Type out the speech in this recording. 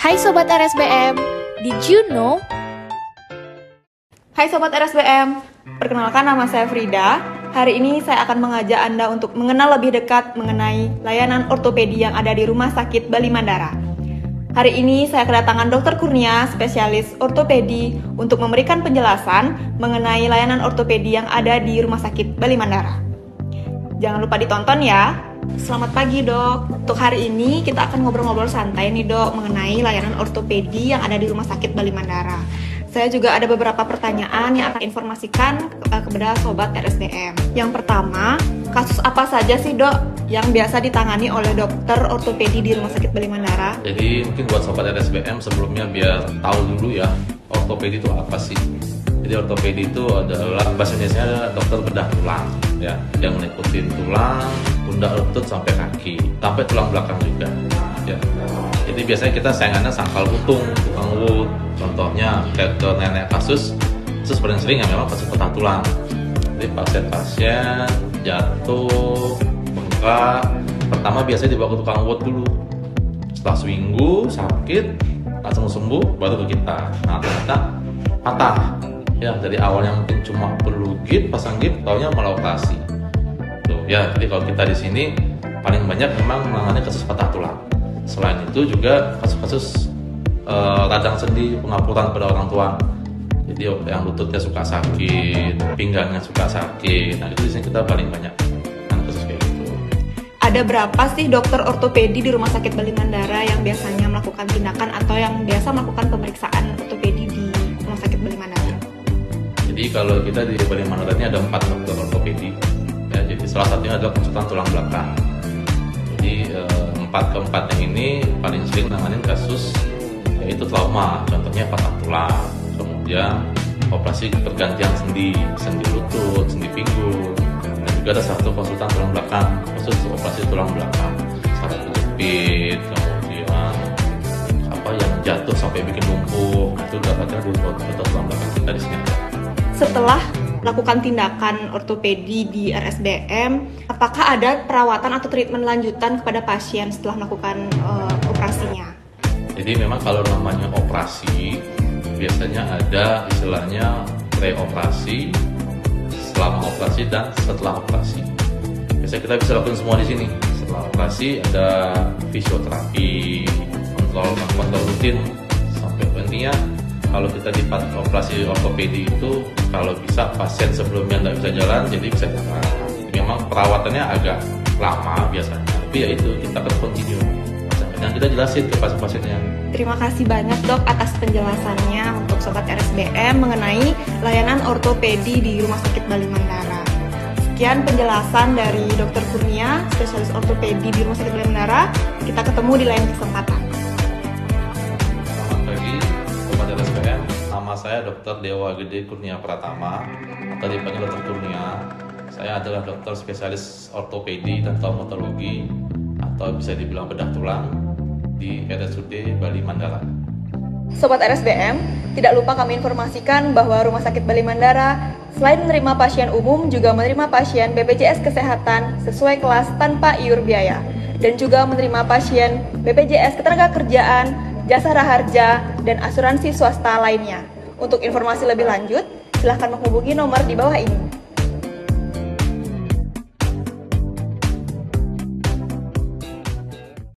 Hai Sobat RSBM, did you know? Hai Sobat RSBM, perkenalkan nama saya Frida. Hari ini saya akan mengajak Anda untuk mengenal lebih dekat mengenai layanan ortopedi yang ada di Rumah Sakit Bali Mandara. Hari ini saya kedatangan Dr. Kurnia, spesialis ortopedi, untuk memberikan penjelasan mengenai layanan ortopedi yang ada di Rumah Sakit Bali Mandara. Jangan lupa ditonton ya. Selamat pagi dok. Untuk hari ini kita akan ngobrol-ngobrol santai nih dok mengenai layanan ortopedi yang ada di Rumah Sakit Bali Mandara. Saya juga ada beberapa pertanyaan yang akan informasikan uh, kepada sobat RSDM. Yang pertama, kasus apa saja sih dok yang biasa ditangani oleh dokter ortopedi di Rumah Sakit Bali Mandara? Jadi mungkin buat sobat RSBM sebelumnya biar tahu dulu ya ortopedi itu apa sih. Jadi ortopedi itu adalah bahasa Indonesia adalah dokter bedah tulang ya yang meliputi tulang, pundak lutut sampai kaki, sampai tulang belakang juga. Ya. Jadi biasanya kita sayangannya sangkal putung, tukang urut. Contohnya kayak ke nenek kasus, kasus paling sering ya memang kasus patah tulang. Jadi pasien-pasien jatuh, bengkak, pertama biasanya dibawa ke tukang urut dulu. Setelah seminggu sakit, langsung sembuh, baru ke kita. Nah ternyata patah. Ya dari awalnya mungkin cuma perlu git, pasang git, taunya malah operasi. Tuh, ya, jadi kalau kita di sini paling banyak memang menangani kasus patah tulang. Selain itu juga kasus-kasus eh, radang sendi, pengapuran pada orang tua. Jadi yang lututnya suka sakit, pinggangnya suka sakit. Nah itu di sini kita paling banyak gitu. Ada berapa sih dokter ortopedi di Rumah Sakit Bali Mandara yang biasanya melakukan tindakan atau yang biasa melakukan pemeriksaan ortopedi Jadi kalau kita di Bali Mandara ini ada empat dokter ortopedi. Ya, jadi salah satunya adalah konsultan tulang belakang. Jadi eh, empat keempatnya ini paling sering nanganin kasus yaitu trauma, contohnya patah tulang, kemudian operasi pergantian sendi, sendi lutut, sendi pinggul, dan juga ada satu konsultan tulang belakang, khusus operasi tulang belakang, saraf kejepit, kemudian apa yang jatuh sampai bikin lumpuh, itu dapatnya di tulang belakang kita di sini. Setelah melakukan tindakan ortopedi di RSDM, apakah ada perawatan atau treatment lanjutan kepada pasien setelah melakukan eh, operasinya? Jadi memang kalau namanya operasi biasanya ada istilahnya pre-operasi, selama operasi dan setelah operasi. Biasanya kita bisa lakukan semua di sini. Setelah operasi ada fisioterapi, kontrol kontrol rutin sampai intinya kalau kita di operasi ortopedi itu kalau bisa pasien sebelumnya nggak bisa jalan jadi bisa jalan. Memang perawatannya agak lama biasanya, tapi ya itu kita akan continue. Dan kita jelasin ke pasien-pasiennya. Terima kasih banyak dok atas penjelasannya untuk Sobat RSBM mengenai layanan ortopedi di Rumah Sakit Bali Mandara. Sekian penjelasan dari Dr. Kurnia, spesialis ortopedi di Rumah Sakit Bali Mandara. Kita ketemu di lain kesempatan. Nama saya Dr. Dewa Gede Kurnia Pratama atau dipanggil Dr. Kurnia. Saya adalah dokter spesialis ortopedi dan traumatologi atau bisa dibilang bedah tulang di RSUD Bali Mandara. Sobat RSBM, tidak lupa kami informasikan bahwa Rumah Sakit Bali Mandara selain menerima pasien umum juga menerima pasien BPJS Kesehatan sesuai kelas tanpa iur biaya dan juga menerima pasien BPJS Ketenagakerjaan, Jasa Raharja, dan asuransi swasta lainnya. Untuk informasi lebih lanjut, silahkan menghubungi nomor di bawah ini.